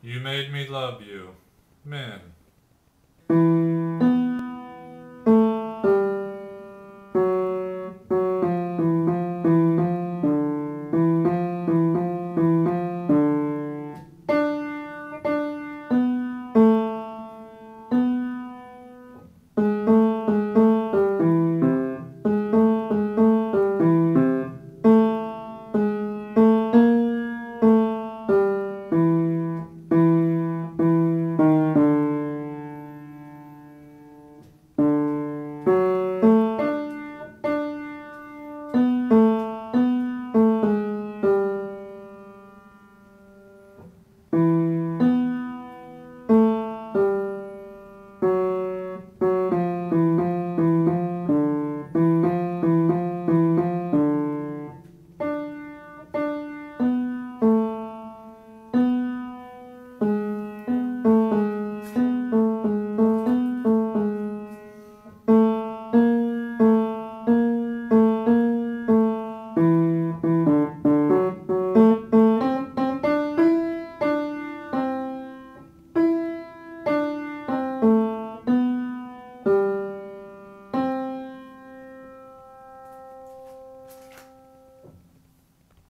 You made me love you. men.